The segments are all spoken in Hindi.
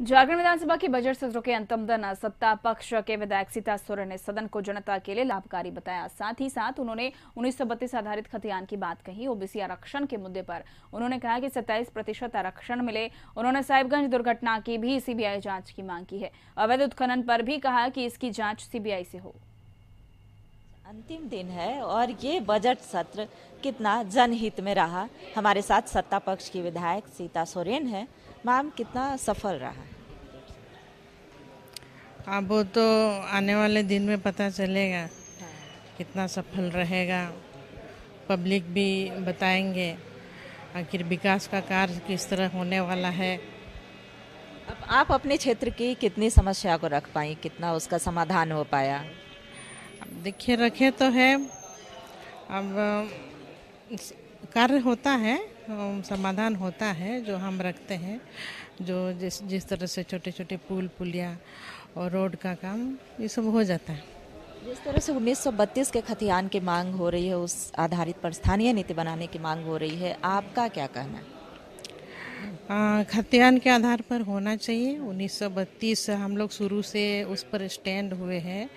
झारखंड विधानसभा के बजट सत्र के अंतिम दिन सत्ता पक्ष के विधायक सीता सोरेन ने सदन को जनता के लिए लाभकारी बताया साथ ही साथ उन्होंने उन्नीस सौ बत्तीस आधारित खतियान की बात कही ओबीसी आरक्षण के मुद्दे पर उन्होंने कहा कि 27 प्रतिशत आरक्षण मिले उन्होंने साहिबगंज दुर्घटना की भी सीबीआई जाँच की मांग की है अवैध उत्खनन पर भी कहा कि इसकी जाँच सीबीआई से हो अंतिम दिन है और ये बजट सत्र कितना जनहित में रहा। हमारे साथ सत्ता पक्ष की विधायक सीता सोरेन है। मैम कितना सफल रहा? अब वो तो आने वाले दिन में पता चलेगा कितना सफल रहेगा। पब्लिक भी बताएँगे आखिर विकास का कार्य किस तरह होने वाला है। अब आप अपने क्षेत्र की कितनी समस्या को रख पाई? कितना उसका समाधान हो पाया? देखिए रखे तो है। अब कार्य होता है समाधान होता है जो हम रखते हैं जो जिस जिस तरह से छोटे छोटे पुल पुलिया और रोड का काम ये सब हो जाता है। जिस तरह से 1932 के खतियान की मांग हो रही है उस आधारित पर स्थानीय नीति बनाने की मांग हो रही है आपका क्या कहना है? खतियान के आधार पर होना चाहिए। 1932 से हम लोग शुरू से उस पर स्टैंड हुए हैं।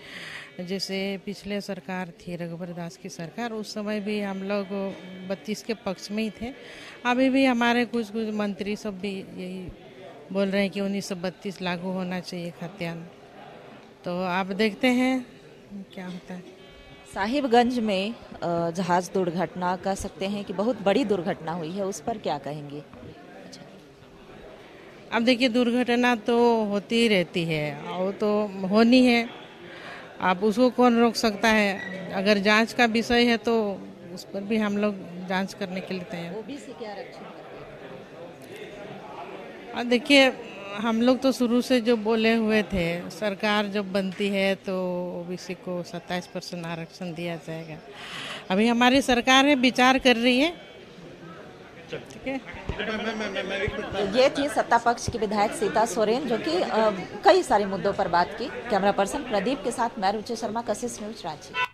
जैसे पिछले सरकार थी रघुवर दास की सरकार उस समय भी हम लोग बत्तीस के पक्ष में ही थे। अभी भी हमारे कुछ कुछ मंत्री सब भी यही बोल रहे हैं कि 1932 लागू होना चाहिए खतियान। तो आप देखते हैं क्या होता है। साहिबगंज में जहाज़ दुर्घटना कह सकते हैं कि बहुत बड़ी दुर्घटना हुई है उस पर क्या कहेंगे? अब देखिए दुर्घटना तो होती रहती है और तो होनी है। आप उसको कौन रोक सकता है? अगर जाँच का विषय है तो उस पर भी हम लोग जाँच करने के लिए तैयार। देखिए हम लोग तो शुरू से जो बोले हुए थे सरकार जब बनती है तो ओबीसी को 27 परसेंट आरक्षण दिया जाएगा। अभी हमारी सरकार है विचार कर रही है ठीक है? ये थी सत्ता पक्ष की विधायक सीता सोरेन जो कि कई सारे मुद्दों पर बात की। कैमरा पर्सन प्रदीप के साथ मैं रुचि शर्मा कशिश न्यूज़ रांची।